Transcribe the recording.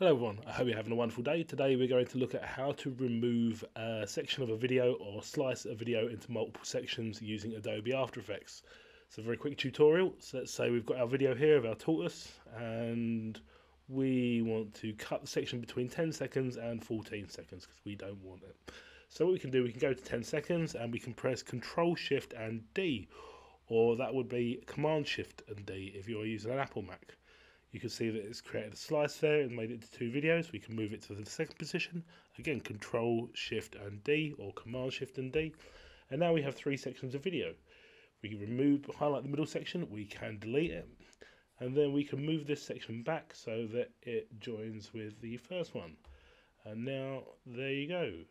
Hello everyone, I hope you're having a wonderful day. Today we're going to look at how to remove a section of a video or slice a video into multiple sections using Adobe After Effects. It's a very quick tutorial. So let's say we've got our video here of our tortoise and we want to cut the section between 10 seconds and 14 seconds because we don't want it. So what we can do, we can go to 10 seconds and we can press Control Shift and D or that would be Command Shift and D if you're using an Apple Mac. You can see that it's created a slice there and made it to two videos. We can move it to the second position. Again, Control, Shift and D or Command, Shift and D. And now we have three sections of video. We can remove, highlight the middle section, we can delete it. And then we can move this section back so that it joins with the first one. And now, there you go.